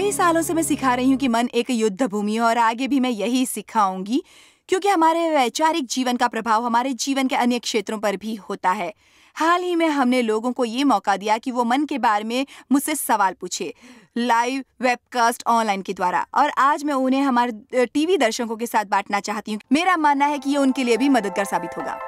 कई सालों से मैं सिखा रही हूँ कि मन एक युद्ध भूमि है और आगे भी मैं यही सिखाऊँगी, क्योंकि हमारे वैचारिक जीवन का प्रभाव हमारे जीवन के अन्य क्षेत्रों पर भी होता है। हाल ही में हमने लोगों को ये मौका दिया कि वो मन के बारे में मुझसे सवाल पूछे लाइव वेबकास्ट ऑनलाइन के द्वारा। और आज मैं उन्हें हमारे टीवी दर्शकों के साथ बांटना चाहती हूँ। मेरा मानना है कि ये उनके लिए भी मददगार साबित होगा।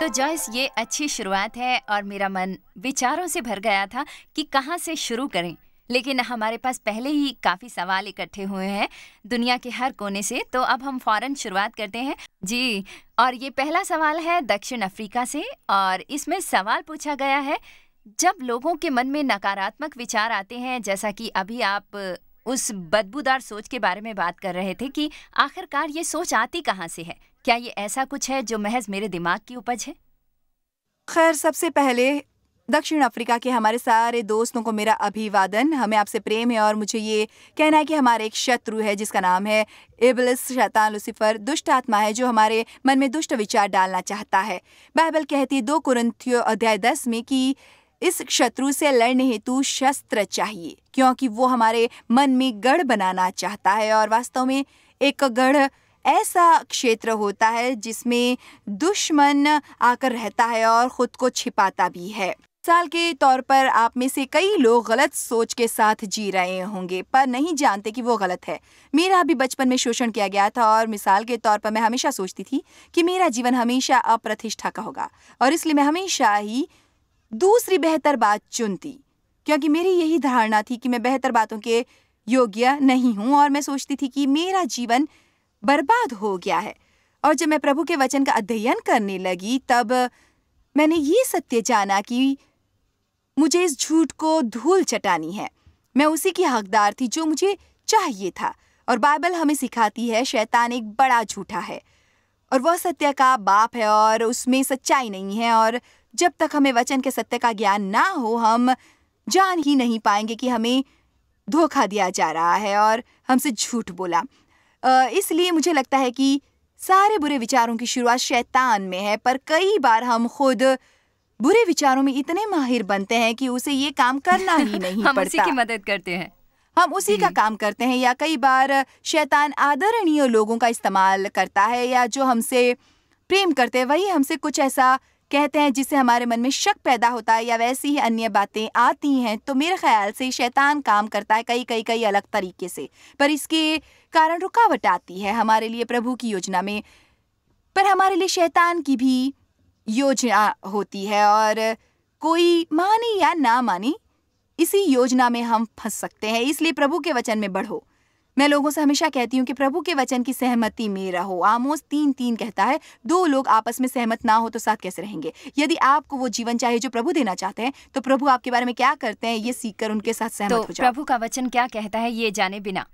तो जॉयस, ये अच्छी शुरुआत है और मेरा मन विचारों से भर गया था कि कहाँ से शुरू करें। लेकिन हमारे पास पहले ही काफ़ी सवाल इकट्ठे हुए हैं दुनिया के हर कोने से तो अब हम फ़ौरन शुरुआत करते हैं। जी, और ये पहला सवाल है दक्षिण अफ्रीका से, और इसमें सवाल पूछा गया है, जब लोगों के मन में नकारात्मक विचार आते हैं, जैसा कि अभी आप उस बदबूदार सोच के बारे में बात कर रहे थे कि आखिरकार ये सोच आती कहाँ से है? क्या ये ऐसा कुछ है जो महज मेरे दिमाग की उपज है? खैर, सबसे पहले दक्षिण अफ्रीका के हमारे सारे दोस्तों को मेरा अभिवादन। हमें आपसे प्रेम है और मुझे ये कहना है कि हमारे एक शत्रु है, जिसका नाम है इबलिस। शैतान लुसिफर दुष्ट आत्मा है, जो हमारे मन में दुष्ट विचार डालना चाहता है। बाइबल कहती है दो कुरंथियो अध्याय दस में कि इस शत्रु से लड़ने हेतु शस्त्र चाहिए, क्योंकि वो हमारे मन में गढ़ बनाना चाहता है और वास्तव में एक गढ़ ऐसा क्षेत्र होता है जिसमें दुश्मन आकर रहता है और खुद को छिपाता भी है। साल के तौर पर आप में से कई लोग गलत सोच के साथ जी रहे होंगे, पर नहीं जानते कि वो गलत है। मेरा भी बचपन में शोषण किया गया था और मिसाल के तौर पर मैं हमेशा सोचती थी कि मेरा जीवन हमेशा अप्रतिष्ठा का होगा और इसलिए मैं हमेशा ही दूसरी बेहतर बात चुनती, क्योंकि मेरी यही धारणा थी कि मैं बेहतर बातों के योग्य नहीं हूँ और मैं सोचती थी कि मेरा जीवन बर्बाद हो गया है। और जब मैं प्रभु के वचन का अध्ययन करने लगी, तब मैंने ये सत्य जाना कि मुझे इस झूठ को धूल चटानी है। मैं उसी की हकदार थी जो मुझे चाहिए था। और बाइबल हमें सिखाती है, शैतान एक बड़ा झूठा है। और वह सत्य का बाप है और उसमें सच्चाई नहीं है। और जब तक हमें वचन के सत्य का ज्ञान ना हो, हम जान ही नहीं पाएँगे कि हमें धोखा दिया जा रहा है और हमसे झूठ बोला। इसलिए मुझे लगता है कि सारे बुरे विचारों की शुरुआत शैतान में है पर कई बार हम खुद बुरे विचारों में इतने माहिर बनते हैं कि उसे ये काम करना ही नहीं हम पड़ता। उसी की मदद करते हैं। हम उसी का काम करते हैं या कई बार शैतान आदरणीय लोगों का इस्तेमाल करता है या जो हमसे प्रेम करते हैं वही हमसे कुछ ऐसा कहते हैं, जिससे हमारे मन में शक पैदा होता है या वैसी ही अन्य बातें आती हैं तो मेरे ख्याल से शैतान काम करता है कई कई कई अलग तरीके से। पर इसके कारण रुकावट आती है हमारे लिए प्रभु की योजना में। पर हमारे लिए शैतान की भी योजना होती है और कोई माने या ना माने, इसी योजना में हम फंस सकते हैं। इसलिए प्रभु के वचन में बढ़ो। मैं लोगों से हमेशा कहती हूँ कि प्रभु के वचन की सहमति में रहो। आमोस तीन तीन कहता है दो लोग आपस में सहमत ना हो तो साथ कैसे रहेंगे? यदि आपको वो जीवन चाहिए जो प्रभु देना चाहते हैं तो प्रभु आपके बारे में क्या करते हैं ये सीख कर उनके साथ सहमत तो हो जाओ। प्रभु का वचन क्या कहता है ये जाने बिना?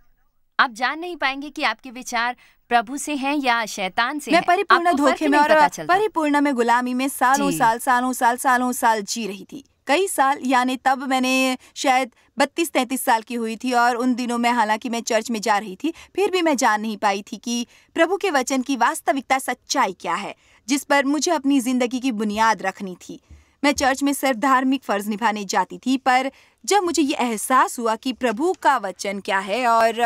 आप जान नहीं पाएँगे कि आपके विचार प्रभु से हैं या शैतान से मैं परिपूर्ण धोखे में और परिपूर्ण में गुलामी में सालों साल सालों साल सालों साल जी रही थी। कई साल यानी तब मैंने शायद बत्तीस तैंतीस साल की हुई थी और उन दिनों में हालाँकि मैं चर्च में जा रही थी फिर भी मैं जान नहीं पाई थी कि प्रभु के वचन की वास्तविकता सच्चाई क्या है जिस पर मुझे अपनी ज़िंदगी की बुनियाद रखनी थी। मैं चर्च में सिर्फ़ धार्मिक फ़र्ज़ निभाने जाती थी पर जब मुझे ये एहसास हुआ कि प्रभु का वचन क्या है और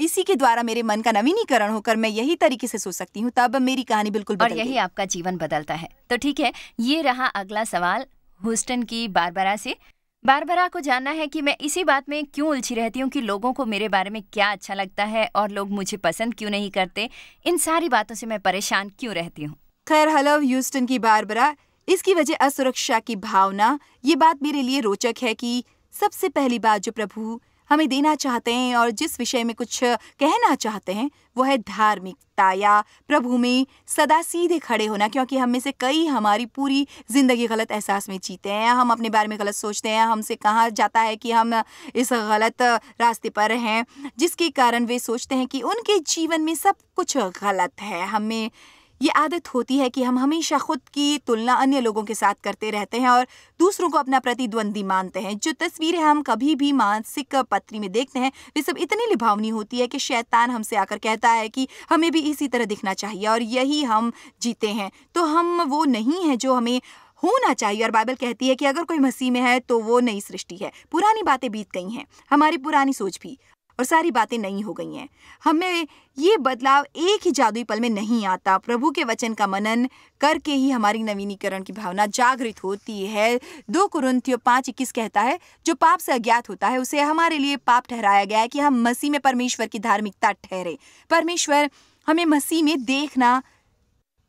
इसी के द्वारा मेरे मन का नवीनीकरण होकर मैं यही तरीके से सोच सकती हूँ तब मेरी कहानी बिल्कुल और यही आपका जीवन बदलता है। तो ठीक है ये रहा अगला सवाल। हुस्टन की बारबरा से। बारबरा को जानना है कि मैं इसी बात में क्यों उलझी रहती हूँ कि लोगों को मेरे बारे में क्या अच्छा लगता है और लोग मुझे पसंद क्यों नहीं करते। इन सारी बातों से मैं परेशान क्यों रहती हूँ? खैर हेलो ह्यूस्टन की बारबरा। इसकी वजह असुरक्षा की भावना, ये बात मेरे लिए रोचक है कि सबसे पहली बात जो प्रभु हमें देना चाहते हैं और जिस विषय में कुछ कहना चाहते हैं वो है धार्मिकता या प्रभु में सदा सीधे खड़े होना, क्योंकि हम में से कई हमारी पूरी ज़िंदगी गलत एहसास में जीते हैं। हम अपने बारे में गलत सोचते हैं, हमसे कहा जाता है कि हम इस गलत रास्ते पर हैं, जिसके कारण वे सोचते हैं कि उनके जीवन में सब कुछ गलत है। हमें ये आदत होती है कि हम हमेशा खुद की तुलना अन्य लोगों के साथ करते रहते हैं और दूसरों को अपना प्रतिद्वंदी मानते हैं। जो तस्वीरें हम कभी भी मानसिक पत्री में देखते हैं, वे सब इतनी लिभावनी होती है कि शैतान हमसे आकर कहता है कि हमें भी इसी तरह दिखना चाहिए और यही हम जीते हैं। तो हम वो नहीं हैं जो हमें होना चाहिए और बाइबल कहती है कि अगर कोई मसीह में है तो वो नई सृष्टि है। पुरानी बातें बीत गई हैं। हमारी पुरानी सोच भी और सारी बातें नई हो गई हैं। हमें ये बदलाव एक ही जादुई पल में नहीं आता। प्रभु के वचन का मनन करके ही हमारी नवीनीकरण की भावना जागृत होती है। दो कुरंतियों पाँच इक्कीस कहता है, जो पाप से अज्ञात होता है, उसे हमारे लिए पाप ठहराया गया है कि हम मसीह में परमेश्वर की धार्मिकता ठहरे। परमेश्वर, हमें मसीह में देखना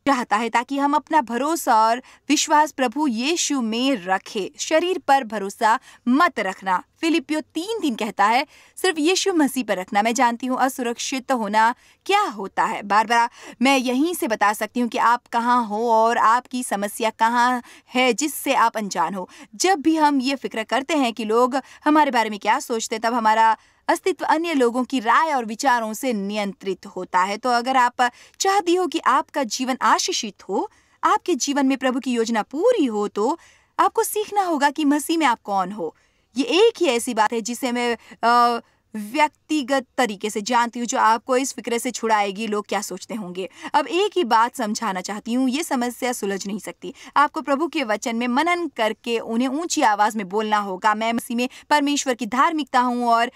चाहता है ताकि हम अपना भरोसा और विश्वास प्रभु यीशु में रखे। शरीर पर भरोसा मत रखना। फिलिपियो तीन दिन कहता है, सिर्फ़ यीशु मसीह पर रखना, मैं जानती हूँ असुरक्षित होना क्या होता है। बार बार मैं यहीं से बता सकती हूँ कि आप कहाँ हो और आपकी समस्या कहाँ है, जिससे आप अनजान हो। जब भी हम ये फ़िक्र करते हैं कि लोग हमारे बारे में क्या सोचते तब हमारा अस्तित्व अन्य लोगों की राय और विचारों से नियंत्रित होता है। तो अगर आप चाहती हो कि आपका जीवन आशीषित हो, आपके जीवन में प्रभु की योजना पूरी हो तो आपको सीखना होगा कि मसीह में आप कौन हो। ये एक ही ऐसी बात है जिसे मैं व्यक्तिगत तरीके से जानती हूँ, जो आपको इस फिक्रे से छुड़ाएगी, लोग क्या सोचते होंगे। अब एक ही बात समझाना चाहती हूँ, ये समस्या सुलझ नहीं सकती। आपको प्रभु के वचन में मनन करके, उन्हें ऊँची आवाज़ में बोलना होगा, मैं मसीह में परमेश्वर की धार्मिकता हूँ और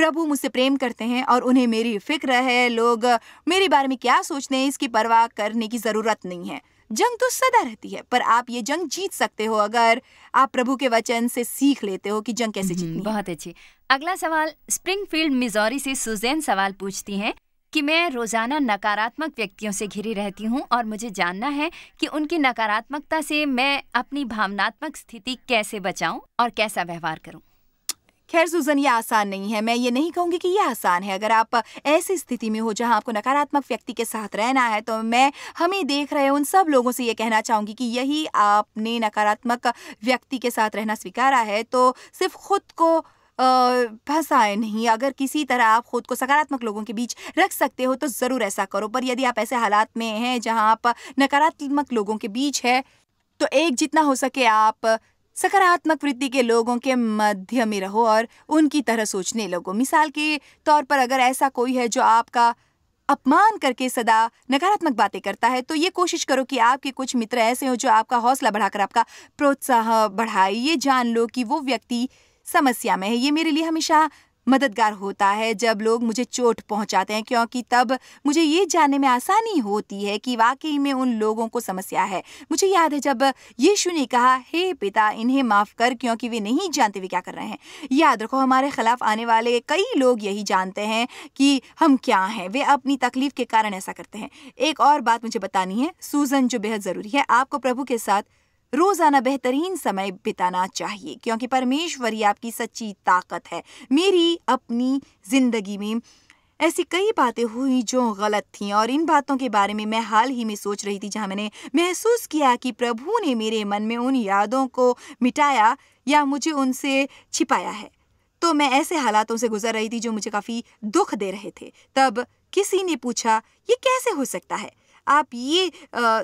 प्रभु मुझसे प्रेम करते हैं और उन्हें मेरी फ़िक्र है लोग मेरे बारे में क्या सोचते हैं इसकी परवाह करने की ज़रूरत नहीं है। जंग तो सदा रहती है पर आप ये जंग जीत सकते हो अगर आप प्रभु के वचन से सीख लेते हो कि जंग कैसे जीतनी बहुत अच्छी। अगला सवाल स्प्रिंगफील्ड मिजोरी से सुजैन सवाल पूछती हैं कि मैं रोज़ाना नकारात्मक व्यक्तियों से घिरी रहती हूँ और मुझे जानना है कि उनकी नकारात्मकता से मैं अपनी भावनात्मक स्थिति कैसे बचाऊं और कैसा व्यवहार करूँ। खैर, सुजन, ये आसान नहीं है। मैं ये नहीं कहूँगी कि ये आसान है। अगर आप ऐसी स्थिति में हो जहाँ आपको नकारात्मक व्यक्ति के साथ रहना है तो मैं, हमें देख रहे उन सब लोगों से ये कहना चाहूँगी कि यही आपने नकारात्मक व्यक्ति के साथ रहना स्वीकारा है तो सिर्फ़ खुद को फंसाए नहीं। अगर किसी तरह आप खुद को सकारात्मक लोगों के बीच रख सकते हो तो ज़रूर ऐसा करो। पर यदि आप ऐसे हालात में हैं जहाँ आप नकारात्मक लोगों के बीच है तो एक जितना हो सके आप सकारात्मक वृत्ति के लोगों के मध्य में रहो और उनकी तरह सोचने लगो। मिसाल के तौर पर अगर ऐसा कोई है जो आपका अपमान करके सदा नकारात्मक बातें करता है तो ये कोशिश करो कि आपके कुछ मित्र ऐसे हों जो आपका हौसला बढ़ाकर आपका प्रोत्साहन बढ़ाए। ये जान लो कि वो व्यक्ति समस्या में है। ये मेरे लिए हमेशा मददगार होता है जब लोग मुझे चोट पहुंचाते हैं क्योंकि तब मुझे ये जानने में आसानी होती है कि वाकई में उन लोगों को समस्या है। मुझे याद है जब यीशु ने कहा हे hey, पिता इन्हें माफ़ कर क्योंकि वे नहीं जानते वे क्या कर रहे हैं। याद रखो हमारे खिलाफ आने वाले कई लोग यही जानते हैं कि हम क्या हैं। वे अपनी तकलीफ़ के कारण ऐसा करते हैं। एक और बात मुझे बतानी है सूजन जो बेहद ज़रूरी है आपको प्रभु के साथ रोज़ाना बेहतरीन समय बिताना चाहिए क्योंकि परमेश्वर ही आपकी सच्ची ताकत है। मेरी अपनी ज़िंदगी में ऐसी कई बातें हुई जो गलत थीं और इन बातों के बारे में मैं हाल ही में सोच रही थी जहाँ मैंने महसूस किया कि प्रभु ने मेरे मन में उन यादों को मिटाया या मुझे उनसे छिपाया है। तो मैं ऐसे हालातों से गुजर रही थी जो मुझे काफ़ी दुख दे रहे थे। तब किसी ने पूछा ये कैसे हो सकता है? आप ये आ,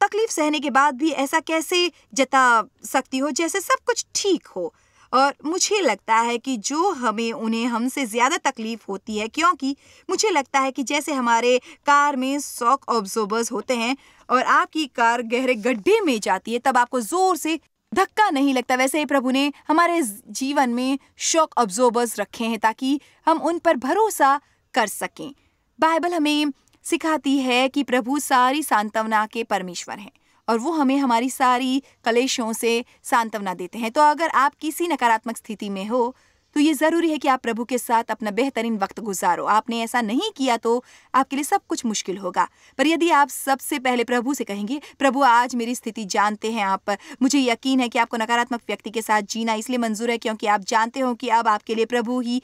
तकलीफ़ सहने के बाद भी ऐसा कैसे जता सकती हो जैसे सब कुछ ठीक हो? और मुझे लगता है कि जो हमें, उन्हें हमसे ज़्यादा तकलीफ़ होती है, क्योंकि मुझे लगता है कि जैसे हमारे कार में शॉक ऑब्जॉर्बर्स होते हैं और आपकी कार गहरे गड्ढे में जाती है, तब आपको ज़ोर से धक्का नहीं लगता। वैसे ही प्रभु ने हमारे जीवन में शॉक ऑब्जॉर्बर्स रखे हैं ताकि हम उन पर भरोसा कर सकें। बाइबल हमें सिखाती है कि प्रभु सारी सांत्वना के परमेश्वर हैं और वो हमें हमारी सारी कलेशों से सांत्वना देते हैं। तो अगर आप किसी नकारात्मक स्थिति में हो तो ये ज़रूरी है कि आप प्रभु के साथ अपना बेहतरीन वक्त गुजारो। आपने ऐसा नहीं किया तो आपके लिए सब कुछ मुश्किल होगा। पर यदि आप सबसे पहले प्रभु से कहेंगे, प्रभु, आज मेरी स्थिति जानते हैं आप, मुझे यकीन है कि आपको नकारात्मक व्यक्ति के साथ जीना इसलिए मंजूर है क्योंकि आप जानते हो कि अब आपके लिए प्रभु ही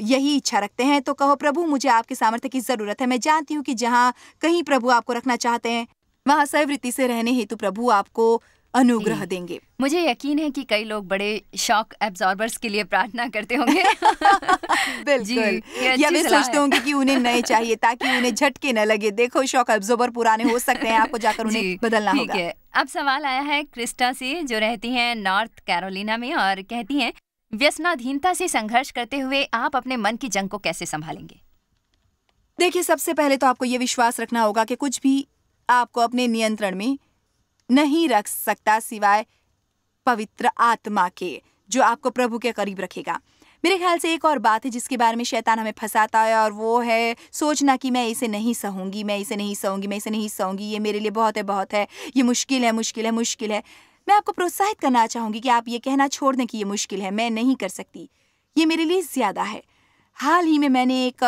यही इच्छा रखते हैं। तो कहो प्रभु मुझे आपके सामर्थ्य की ज़रूरत है। मैं जानती हूँ कि जहाँ कहीं प्रभु आपको रखना चाहते हैं वहाँ सवृत्ति से रहने हेतु प्रभु आपको अनुग्रह देंगे। मुझे यकीन है कि कई लोग बड़े शॉक एब्जॉर्बर्स के लिए प्रार्थना करते होंगे। बिल्कुल। या वे सोचते होंगे कि उन्हें नए चाहिए ताकि उन्हें झटके न लगे। देखो शॉक एब्जॉर्बर पुराने हो सकते हैं आपको जाकर उन्हें बदलना होगा। अब सवाल आया है क्रिस्टा से जो रहती हैं नॉर्थ कैरोलिना में और कहती हैं व्यसनाधीनता से संघर्ष करते हुए आप अपने मन की जंग को कैसे संभालेंगे? देखिए, सबसे पहले तो आपको यह विश्वास रखना होगा कि कुछ भी आपको अपने नियंत्रण में नहीं रख सकता सिवाय पवित्र आत्मा के, जो आपको प्रभु के करीब रखेगा। मेरे ख्याल से एक और बात है जिसके बारे में शैतान हमें फंसाता है और वो है सोचना कि मैं इसे नहीं सहूँगी, मैं इसे नहीं सहूँगी, मैं इसे नहीं सहूँगी, ये मेरे लिए बहुत है बहुत है, ये मुश्किल है मुश्किल है मुश्किल है। मैं आपको प्रोत्साहित करना चाहूँगी कि आप ये कहना छोड़ दें कि ये मुश्किल है, मैं नहीं कर सकती। ये मेरे लिए ज़्यादा है। हाल ही में मैंने एक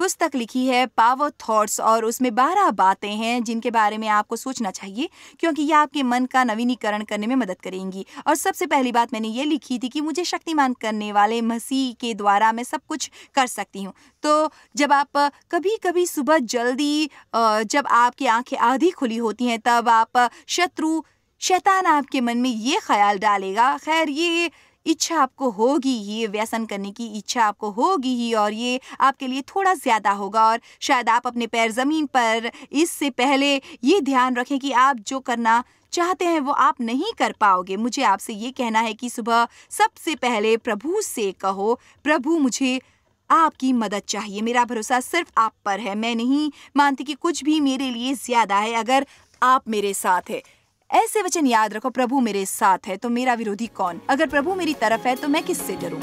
पुस्तक लिखी है, पावर थॉट्स, और उसमें बारह बातें हैं जिनके बारे में आपको सोचना चाहिए, क्योंकि ये आपके मन का नवीनीकरण करने में मदद करेंगी। और सबसे पहली बात मैंने ये लिखी थी कि मुझे शक्तिमान करने वाले मसीह के द्वारा मैं सब कुछ कर सकती हूँ। तो जब आप कभी कभी सुबह जल्दी जब आपकी आँखें आधी खुली होती हैं, तब आप शत्रु शैतान आपके मन में ये ख्याल डालेगा, खैर, ये इच्छा आपको होगी ही ये व्यसन करने की इच्छा आपको होगी ही और ये आपके लिए थोड़ा ज़्यादा होगा और शायद आप अपने पैर ज़मीन पर इससे पहले ये ध्यान रखें कि आप जो करना चाहते हैं वो आप नहीं कर पाओगे। मुझे आपसे ये कहना है कि सुबह सबसे पहले प्रभु से कहो, प्रभु, मुझे आपकी मदद चाहिए। मेरा भरोसा सिर्फ़ आप पर है। मैं नहीं मानती कि कुछ भी मेरे लिए ज़्यादा है अगर आप मेरे साथ है। ऐसे वचन याद रखो, प्रभु मेरे साथ है तो मेरा विरोधी कौन? अगर प्रभु मेरी तरफ़ है तो मैं किससे डरूं?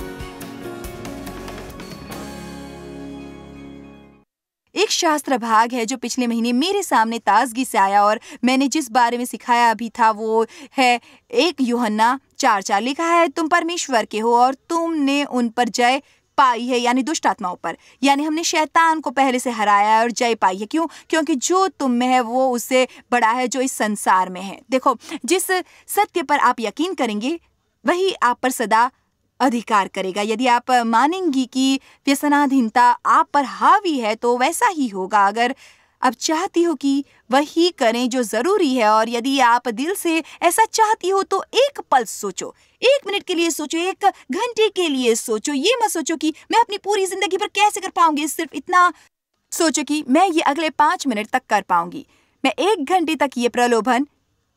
एक शास्त्र भाग है जो पिछले महीने मेरे सामने ताजगी से आया और मैंने जिस बारे में सिखाया अभी था, वो है एक युहन्ना चार चार लिखा है, तुम परमेश्वर के हो और तुमने उन पर जय पाई है, यानी दुष्ट आत्माओं पर। यानी हमने शैतान को पहले से हराया है और जय पाई है। क्यों? क्योंकि जो तुम में है, वो उससे बड़ा है, जो इस संसार में है। देखो, जिस सत्य पर आप यकीन करेंगे, वही आप पर सदा अधिकार करेगा। यदि आप मानेंगी कि व्यसनाधीनता आप पर हावी है तो वैसा ही होगा। अगर अब चाहती हो कि वही करें जो ज़रूरी है और यदि आप दिल से ऐसा चाहती हो तो एक पल सोचो। एक मिनट के लिए सोचो, एक घंटे के लिए सोचो। ये मत सोचो कि मैं अपनी पूरी ज़िंदगी पर कैसे कर पाऊँगी। सिर्फ़ इतना सोचो कि मैं ये अगले पाँच मिनट तक कर पाऊँगी। मैं एक घंटे तक ये प्रलोभन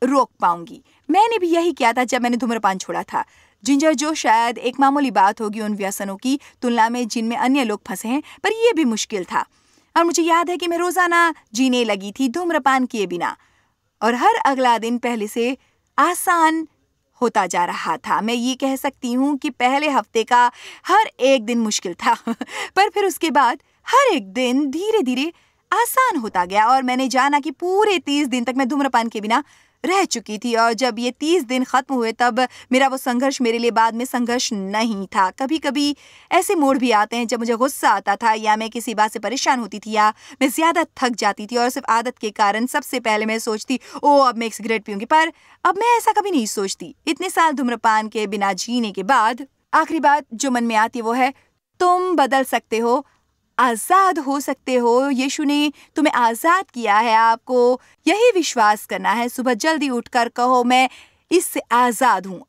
रोक पाऊँगी। मैंने भी यही किया था जब मैंने धूम्रपान छोड़ा था। जिंजर जो शायद एक मामूली बात होगी उन व्यसनों की तुलना में जिनमें अन्य लोग फंसे हैं, पर यह भी मुश्किल था। और मुझे याद है कि मैं रोज़ाना जीने लगी थी धूम्रपान किए बिना। और हर अगला दिन पहले से आसान होता जा रहा था। मैं ये कह सकती हूँ कि पहले हफ़्ते का हर एक दिन मुश्किल था, पर फिर उसके बाद हर एक दिन धीरे धीरे आसान होता गया और मैंने जाना कि पूरे तीस दिन तक मैं धूम्रपान के बिना रह चुकी थी और जब ये तीस दिन खत्म हुए तब मेरा वो संघर्ष मेरे लिए बाद में संघर्ष नहीं था। कभी कभी ऐसे मोड़ भी आते हैं जब मुझे गुस्सा आता था या मैं किसी बात से परेशान होती थी या मैं ज़्यादा थक जाती थी और सिर्फ़ आदत के कारण सबसे पहले मैं सोचती ओ अब मैं एक सिगरेट पीऊँगी। पर अब मैं ऐसा कभी नहीं सोचती। इतने साल धूम्रपान के बिना जीने के बाद आखिरी बात जो मन में आती वो है, तुम बदल सकते हो आज़ाद हो सकते हो, यीशु ने तुम्हें आज़ाद किया है, आपको यही विश्वास करना है। सुबह जल्दी उठकर कहो, मैं इससे आज़ाद हूँ।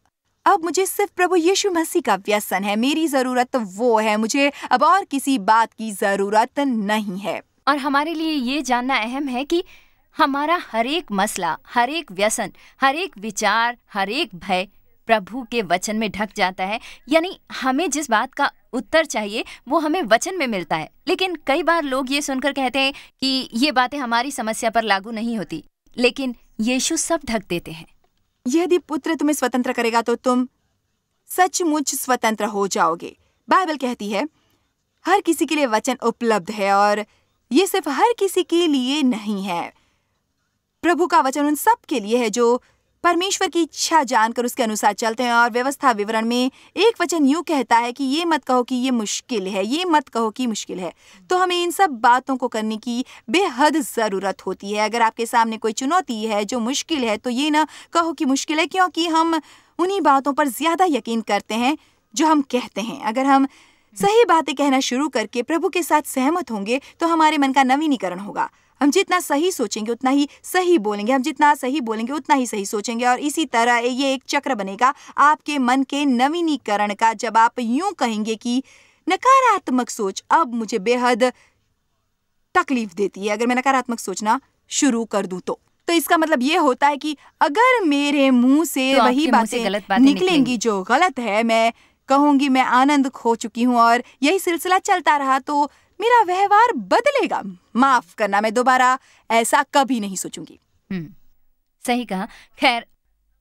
अब मुझे सिर्फ़ प्रभु यीशु मसीह का व्यसन है, मेरी ज़रूरत वो है, मुझे अब और किसी बात की ज़रूरत नहीं है। और हमारे लिए ये जानना अहम है कि हमारा हर एक मसला, हर एक व्यसन, हर एक विचार, हर एक भय प्रभु के वचन में ढक जाता है। यानी हमें जिस बात का उत्तर चाहिए, वो हमें वचन में मिलता है। लेकिन कई बार लोग ये सुनकर कहते हैं कि ये बातें हमारी समस्या पर लागू नहीं होती, लेकिन यीशु सब ढक देते हैं। यदि पुत्र तुम्हें स्वतंत्र करेगा तो तुम सचमुच स्वतंत्र हो जाओगे। बाइबल कहती है, हर किसी के लिए वचन उपलब्ध है और ये सिर्फ़ हर किसी के लिए नहीं है। प्रभु का वचन उन सब के लिए है जो परमेश्वर की इच्छा जानकर उसके अनुसार चलते हैं और व्यवस्था विवरण में एक वचन यूँ कहता है कि ये मत कहो कि ये मुश्किल है, ये मत कहो कि मुश्किल है। तो हमें इन सब बातों को करने की बेहद ज़रूरत होती है। अगर आपके सामने कोई चुनौती है जो मुश्किल है तो ये ना कहो कि मुश्किल है क्योंकि हम उन्हीं बातों पर ज़्यादा यकीन करते हैं जो हम कहते हैं। अगर हम सही बातें कहना शुरू करके प्रभु के साथ सहमत होंगे तो हमारे मन का नवीनीकरण होगा। हम जितना सही सोचेंगे उतना ही सही बोलेंगे हम जितना सही बोलेंगे उतना ही सही सोचेंगे और इसी तरह ये एक चक्र बनेगा आपके मन के नवीनीकरण का जब आप यूँ कहेंगे कि नकारात्मक सोच अब मुझे बेहद तकलीफ़ देती है अगर मैं नकारात्मक सोचना शुरू कर दूँ तो। तो इसका मतलब ये होता है कि अगर मेरे मुँह से तो वही बातें निकलेंगी जो गलत है मैं कहूँगी मैं आनंद खो चुकी हूँ और यही सिलसिला चलता रहा तो मेरा व्यवहार बदलेगा। माफ़ करना मैं दोबारा ऐसा कभी नहीं सोचूँगी। हम्म, सही कहा। खैर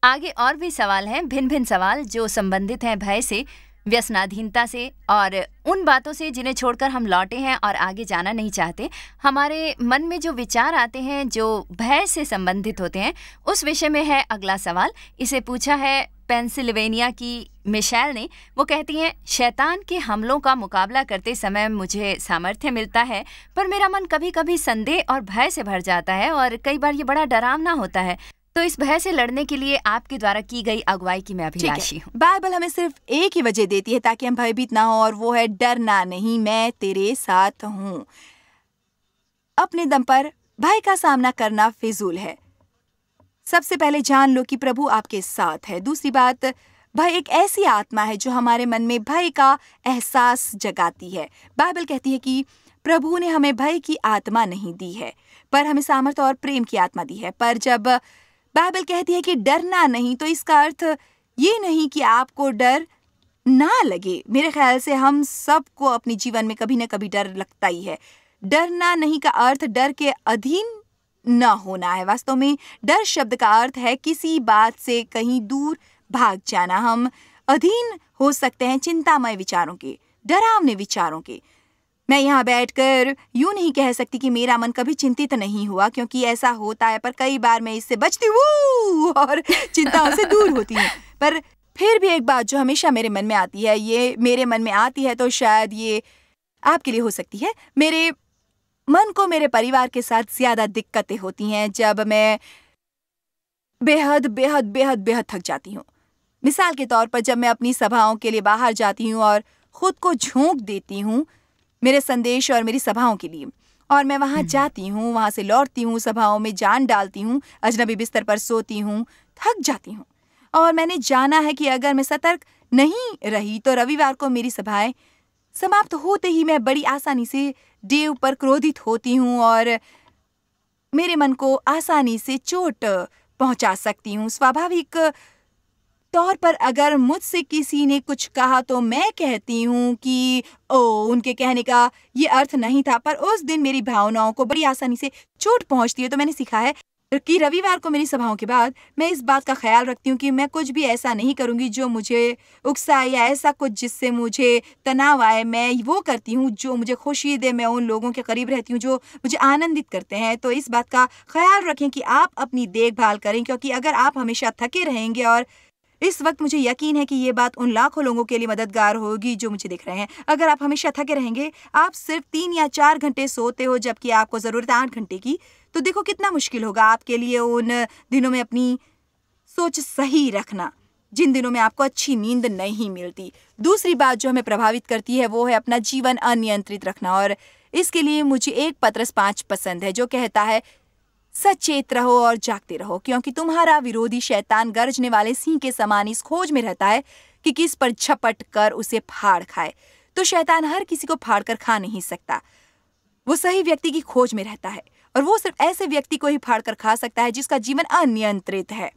आगे और भी सवाल हैं भिन्न भिन्न सवाल जो संबंधित हैं भय से। व्यसनाधीनता से और उन बातों से जिन्हें छोड़कर हम लौटे हैं और आगे जाना नहीं चाहते, हमारे मन में जो विचार आते हैं, जो भय से संबंधित होते हैं, उस विषय में है अगला सवाल। इसे पूछा है पेंसिल्वेनिया की मिशेल ने। वो कहती हैं, शैतान के हमलों का मुकाबला करते समय मुझे सामर्थ्य मिलता है, पर मेरा मन कभी कभी संदेह और भय से भर जाता है और कई बार ये बड़ा डरावना होता है। तो इस भय से लड़ने के लिए आपके द्वारा की गई अगुवाई की मैं अभिलाषी हूँ। बाइबल हमें सिर्फ़ एक ही वजह देती है ताकि हम भयभीत ना हो और वो है डरना नहीं मैं तेरे साथ हूँ। अपने दम पर भय का सामना करना फिजूल है। सबसे पहले जान लो कि प्रभु आपके साथ है। दूसरी बात भय एक ऐसी आत्मा है जो हमारे मन में भय का एहसास जगाती है। बाइबल कहती है कि प्रभु ने हमें भय की आत्मा नहीं दी है पर हमें सामर्थ्य और प्रेम की आत्मा दी है। पर जब बाइबल कहती है कि डरना नहीं तो इसका अर्थ ये नहीं कि आपको डर ना लगे। मेरे ख्याल से हम सबको अपने जीवन में कभी ना कभी डर लगता ही है। डरना नहीं का अर्थ डर के अधीन न होना है। वास्तव में डर शब्द का अर्थ है किसी बात से कहीं दूर भाग जाना। हम अधीन हो सकते हैं चिंतामय विचारों के, डरावने विचारों के। मैं यहाँ बैठकर यूँ नहीं कह सकती कि मेरा मन कभी चिंतित नहीं हुआ, क्योंकि ऐसा होता है, पर कई बार मैं इससे बचती हूँ और चिंताओं से दूर होती हूँ। पर फिर भी एक बात जो हमेशा मेरे मन में आती है, ये मेरे मन में आती है तो शायद ये आपके लिए हो सकती है। मेरे मन को मेरे परिवार के साथ ज़्यादा दिक्कतें होती हैं, जब मैं बेहद बेहद बेहद बेहद थक जाती हूँ। मिसाल के तौर पर जब मैं अपनी सभाओं के लिए बाहर जाती हूँ और खुद को झोंक देती हूँ मेरे संदेश और मेरी सभाओं के लिए। और मैं वहाँ हम्म। जाती हूँ वहाँ से लौटती हूँ सभाओं में जान डालती हूँ अजनबी बिस्तर पर सोती हूँ थक जाती हूँ। और मैंने जाना है कि अगर मैं सतर्क नहीं रही तो रविवार को मेरी सभाएँ समाप्त होते ही मैं बड़ी आसानी से देव पर क्रोधित होती हूँ और मेरे मन को आसानी से चोट पहुँचा सकती हूँ। स्वाभाविक तौर पर अगर मुझसे किसी ने कुछ कहा तो मैं कहती हूँ कि, ओ, उनके कहने का ये अर्थ नहीं था, पर उस दिन मेरी भावनाओं को बड़ी आसानी से चोट पहुँचती है तो मैंने सीखा है कि रविवार को मेरी सभाओं के बाद मैं इस बात का ख्याल रखती हूँ कि मैं कुछ भी ऐसा नहीं करूँगी जो मुझे उकसाए या ऐसा कुछ जिससे मुझे तनाव आए। मैं वो करती हूँ जो मुझे खुशी दे, मैं उन लोगों के करीब रहती हूँ जो मुझे आनंदित करते हैं। तो इस बात का ख्याल रखें कि आप अपनी देखभाल करें, क्योंकि अगर आप हमेशा थके रहेंगे और इस वक्त मुझे यकीन है कि ये बात उन लाखों लोगों के लिए मददगार होगी जो मुझे दिख रहे हैं। अगर आप हमेशा थके रहेंगे, आप सिर्फ़ तीन या चार घंटे सोते हो, जबकि आपको ज़रूरत है आठ घंटे की तो देखो कितना मुश्किल होगा आपके लिए उन दिनों में अपनी सोच सही रखना, जिन दिनों में आपको अच्छी नींद नहीं मिलती। दूसरी बात जो हमें प्रभावित करती है, वो है अपना जीवन अनियंत्रित रखना, और इसके लिए मुझे एक पत्रस पाँच पसंद है, जो कहता है सचेत रहो और जागते रहो क्योंकि तुम्हारा विरोधी शैतान गरजने वाले सिंह के समान इस खोज में रहता है कि किस पर झपट कर उसे फाड़ खाए। तो शैतान हर किसी को फाड़ कर खा नहीं सकता। वो सही व्यक्ति की खोज में रहता है और वो सिर्फ़ ऐसे व्यक्ति को ही फाड़ कर खा सकता है जिसका जीवन अनियंत्रित है।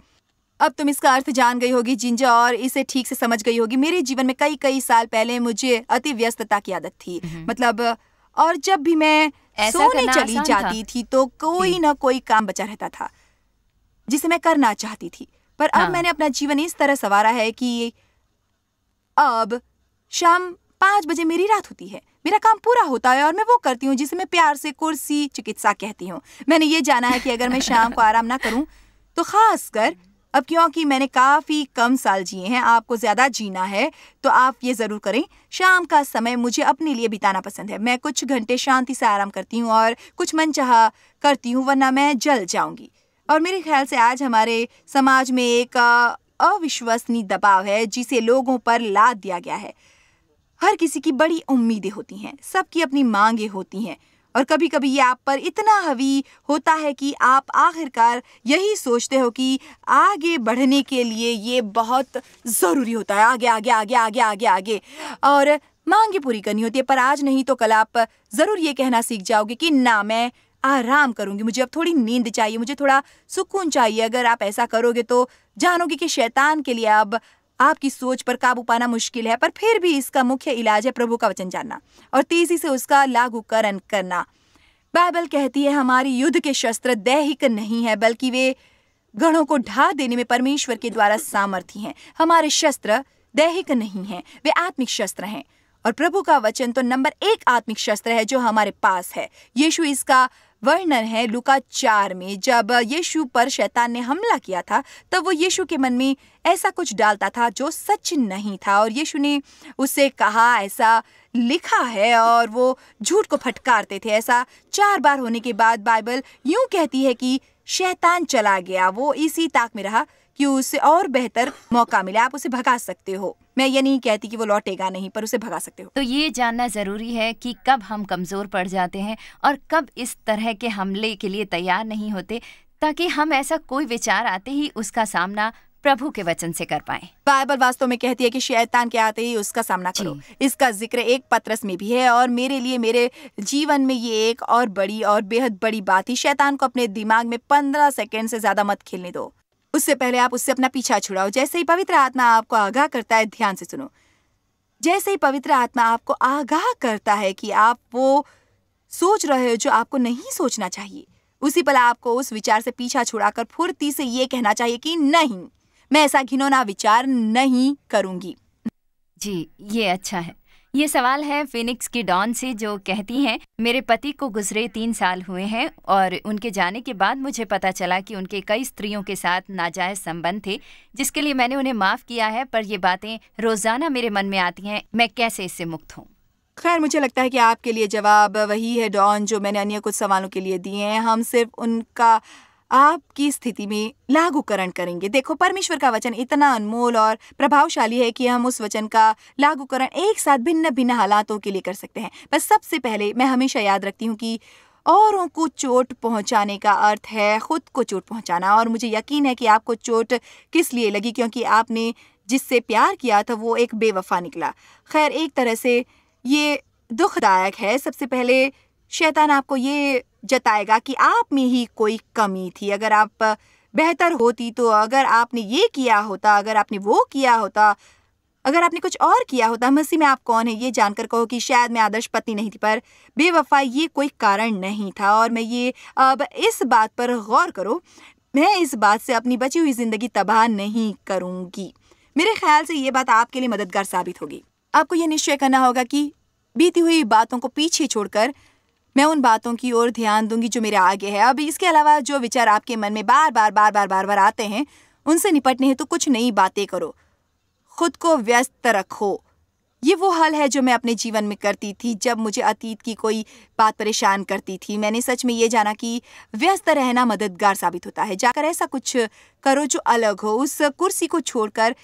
अब तुम इसका अर्थ जान गई होगी जिंजा और इसे ठीक से समझ गई होगी। मेरे जीवन में कई कई साल पहले मुझे अति व्यस्तता की आदत थी। हम्म। मतलब और जब भी मैं सोने चली जाती थी तो कोई ना कोई काम बचा रहता था जिसे मैं करना चाहती थी। पर हाँ। अब मैंने अपना जीवन इस तरह सवारा है कि अब शाम पाँच बजे मेरी रात होती है। मेरा काम पूरा होता है और मैं वो करती हूँ जिसे मैं प्यार से कुर्सी चिकित्सा कहती हूँ। मैंने ये जाना है कि अगर मैं शाम को आराम ना करूँ तो खास कर अब क्योंकि मैंने काफ़ी कम साल जिए हैं, आपको ज़्यादा जीना है तो आप ये ज़रूर करें, शाम का समय मुझे अपने लिए बिताना पसंद है। मैं कुछ घंटे शांति से आराम करती हूँ और कुछ मन चाह करती हूँ, वरना मैं जल जाऊँगी। और मेरे ख्याल से आज हमारे समाज में एक अविश्वसनीय दबाव है, जिसे लोगों पर लाद दिया गया है। हर किसी की बड़ी उम्मीदें होती हैं, सबकी अपनी मांगे होती हैं। और कभी कभी ये आप पर इतना हवी होता है कि आप आखिरकार यही सोचते हो कि आगे बढ़ने के लिए ये बहुत ज़रूरी होता है। आगे आगे आगे आगे आगे आगे। और मांगे पूरी करनी होती है, पर आज नहीं तो कल आप ज़रूर ये कहना सीख जाओगे कि ना, मैं आराम करूँगी। मुझे अब थोड़ी नींद चाहिए, मुझे थोड़ा सुकून चाहिए। अगर आप ऐसा करोगे तो जानोगे कि शैतान के लिए अब आपकी सोच पर काबू पाना मुश्किल है, पर फिर भी इसका मुख्य इलाज है प्रभु का वचन जानना और तेज़ी से उसका लागूकरण करना। बाइबल कहती है, हमारी युद्ध के शस्त्र दैहिक नहीं है, बल्कि वे गढ़ों को ढा देने में परमेश्वर के द्वारा सामर्थ्य हैं। हमारे शस्त्र दैहिक नहीं हैं, वे आत्मिक शस्त्र हैं। और प्रभु का वचन तो नंबर एक आत्मिक शस्त्र है जो हमारे पास है। यीशु इसका वर्णन है लुका चार में, जब यीशु पर शैतान ने हमला किया था, तब वो यीशु के मन में ऐसा कुछ डालता था जो सच नहीं था और यीशु ने उससे कहा, ऐसा लिखा है और वो झूठ को फटकारते थे। ऐसा चार बार होने के बाद बाइबल यूँ कहती है कि शैतान चला गया, वो इसी ताक में रहा। कि उसे और बेहतर मौका मिले। आप उसे भगा सकते हो। मैं ये नहीं कहती कि वो लौटेगा नहीं पर उसे भगा सकते हो। तो ये जानना ज़रूरी है कि कब हम कमज़ोर पड़ जाते हैं और कब इस तरह के हमले के लिए तैयार नहीं होते ताकि हम ऐसा कोई विचार आते ही उसका सामना प्रभु के वचन से कर पाए। बाइबल वास्तव में कहती है कि शैतान के आते ही उसका सामना करो। इसका ज़िक्र एक पत्रस में भी है और मेरे लिए मेरे जीवन में ये एक और बड़ी और बेहद बड़ी बात ही शैतान को अपने दिमाग में पंद्रह सेकेंड से ज़्यादा मत खेलने दो। उससे पहले आप उससे अपना पीछा छुड़ाओ। जैसे ही पवित्र आत्मा आपको आगाह करता है, ध्यान से सुनो। जैसे ही पवित्र आत्मा आपको आगाह करता है कि आप वो सोच रहे हो जो आपको नहीं सोचना चाहिए, उसी पल आपको उस विचार से पीछा छुड़ाकर फुर्ती से ये कहना चाहिए कि नहीं, मैं ऐसा घिनौना विचार नहीं करूँगी। जी, ये अच्छा है। ये सवाल है फिनिक्स की डॉन से, जो कहती हैं, मेरे पति को गुजरे तीन साल हुए हैं और उनके जाने के बाद मुझे पता चला कि उनके कई स्त्रियों के साथ नाजायज संबंध थे, जिसके लिए मैंने उन्हें माफ़ किया है, पर ये बातें रोज़ाना मेरे मन में आती हैं, मैं कैसे इससे मुक्त हूँ? खैर, मुझे लगता है कि आपके लिए जवाब वही है डॉन, जो मैंने अन्य कुछ सवालों के लिए दिए हैं। हम सिर्फ़ उनका आपकी स्थिति में लागूकरण करेंगे। देखो, परमेश्वर का वचन इतना अनमोल और प्रभावशाली है कि हम उस वचन का लागूकरण एक साथ भिन्न भिन्न हालातों के लिए कर सकते हैं। बस सबसे पहले मैं हमेशा याद रखती हूँ कि औरों को चोट पहुँचाने का अर्थ है खुद को चोट पहुंचाना। और मुझे यकीन है कि आपको चोट किस लिए लगी? क्योंकि आपने जिससे प्यार किया था, वो एक बेवफा निकला। खैर, एक तरह से ये दुखदायक है। सबसे पहले शैतान आपको ये जताएगा कि आप में ही कोई कमी थी। अगर आप बेहतर होती तो अगर आपने ये किया होता, अगर आपने वो किया होता, अगर आपने कुछ और किया होता मसीह में आप कौन है? ये जानकर कहो कि शायद मैं आदर्श पत्नी नहीं थी, पर बेवफा ये कोई कारण नहीं था। और मैं ये, अब इस बात पर गौर करो, मैं इस बात से अपनी बची हुई ज़िंदगी तबाह नहीं करूँगी। मेरे ख्याल से ये बात आपके लिए मददगार साबित होगी। आपको यह निश्चय करना होगा कि बीती हुई बातों को पीछे छोड़कर मैं उन बातों की ओर ध्यान दूँगी जो मेरे आगे है। अब इसके अलावा जो विचार आपके मन में बार बार बार बार बार बार आते हैं, उनसे निपटने हेतु तो कुछ नई बातें करो। खुद को व्यस्त रखो। ये वो हल है जो मैं अपने जीवन में करती थी, जब मुझे अतीत की कोई बात परेशान करती थी। मैंने सच में ये जाना कि व्यस्त रहना मददगार साबित होता है। जाकर ऐसा कुछ करो जो अलग हो। उस कुर्सी को छोड़कर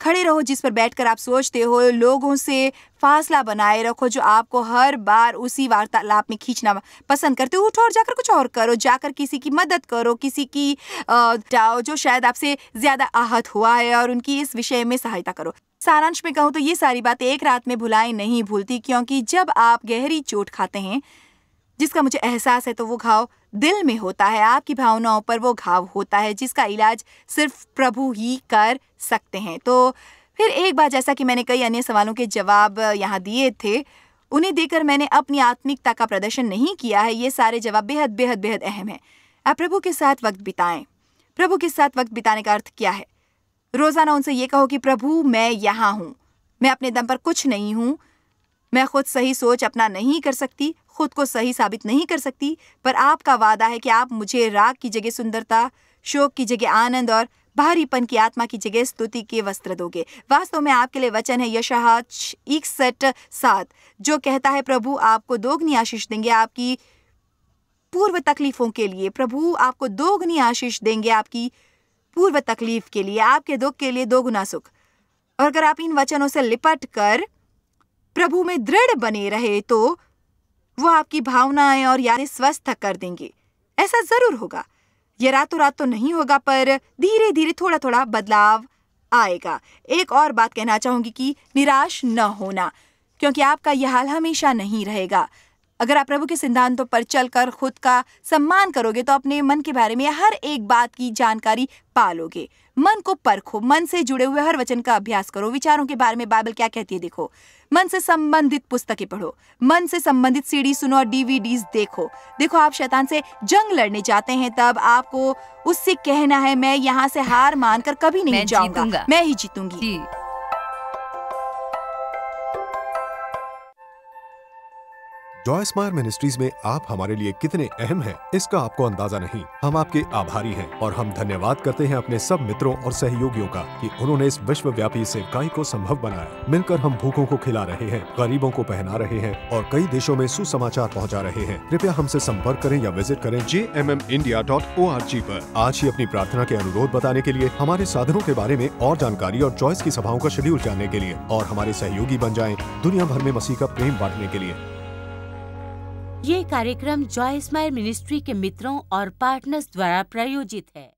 खड़े रहो, जिस पर बैठकर आप सोचते हो। लोगों से फासला बनाए रखो, जो आपको हर बार उसी वार्तालाप में खींचना पसंद करते हो। उठो और जाकर कुछ और करो। जाकर किसी की मदद करो, किसी की जाओ जो शायद आपसे ज़्यादा आहत हुआ है और उनकी इस विषय में सहायता करो। सारांश में कहूँ तो ये सारी बातें एक रात में भुलाई नहीं भूलती, क्योंकि जब आप गहरी चोट खाते हैं जिसका मुझे एहसास है तो वो घाव दिल में होता है। आपकी भावनाओं पर वो घाव होता है, जिसका इलाज सिर्फ़ प्रभु ही कर सकते हैं। तो फिर एक बार जैसा कि मैंने कई अन्य सवालों के जवाब यहाँ दिए थे, उन्हें देकर मैंने अपनी आत्मिकता का प्रदर्शन नहीं किया है। ये सारे जवाब बेहद बेहद बेहद अहम है। आप प्रभु के साथ वक्त बिताएँ। प्रभु के साथ वक्त बिताने का अर्थ क्या है? रोज़ाना उनसे ये कहो कि, प्रभु, मैं यहाँ हूँ। मैं अपने दम पर कुछ नहीं हूँ। मैं खुद सही सोच अपना नहीं कर सकती। खुद को सही साबित नहीं कर सकती, पर आपका वादा है कि आप मुझे राग की जगह सुंदरता, शोक की जगह आनंद और भारीपन की आत्मा की जगह स्तुति के वस्त्र दोगे। वास्तव में आपके लिए वचन है यशाह इकसठ सात, जो कहता है, प्रभु आपको दोगनी आशीष देंगे आपकी पूर्व तकलीफों के लिए। प्रभु आपको दोगनी आशीष देंगे आपकी पूर्व तकलीफ़ के लिए, आपके दुख के लिए दोगुना सुख। और अगर आप इन वचनों से लिपट कर प्रभु में दृढ़ बने रहे तो वो आपकी भावनाएँ और यादें स्वस्थ कर देंगे। ऐसा ज़रूर होगा। ये रातों रात तो नहीं होगा, पर धीरे धीरे थोड़ा थोड़ा बदलाव आएगा। एक और बात कहना चाहूँगी कि निराश न होना, क्योंकि आपका यह हाल हमेशा नहीं रहेगा। अगर आप प्रभु के सिद्धांतों पर चलकर खुद का सम्मान करोगे तो अपने मन के बारे में हर एक बात की जानकारी पालोगे। मन को परखो, मन से जुड़े हुए हर वचन का अभ्यास करो। विचारों के बारे में बाइबल क्या कहती है, देखो। मन से संबंधित पुस्तकें पढ़ो मन से संबंधित सीडी सुनो और डीवीडीज देखो। देखो आप शैतान से जंग लड़ने जाते हैं तब आपको उससे कहना है मैं यहाँ से हार मानकर कभी नहीं जाऊँगा। मैं ही जीतूँगी। जी जॉय स्मायर मिनिस्ट्रीज में आप हमारे लिए कितने अहम हैं, इसका आपको अंदाज़ा नहीं। हम आपके आभारी हैं और हम धन्यवाद करते हैं अपने सब मित्रों और सहयोगियों का कि उन्होंने इस विश्वव्यापी सेवकाई को संभव बनाया। मिलकर हम भूखों को खिला रहे हैं, गरीबों को पहना रहे हैं और कई देशों में सुसमाचार पहुँचा रहे हैं। कृपया हमसे संपर्क करें या विज़िट करें jmmindia.org पर। आज ही अपनी प्रार्थना के अनुरोध बताने के लिए, हमारे साधनों के बारे में और जानकारी और चॉइस की सभाओं का शेड्यूल जानने के लिए और हमारे सहयोगी बन जाए दुनिया भर में मसीह का प्रेम बांटने के लिए। ये कार्यक्रम जॉय स्माइल मिनिस्ट्री के मित्रों और पार्टनर्स द्वारा प्रायोजित है।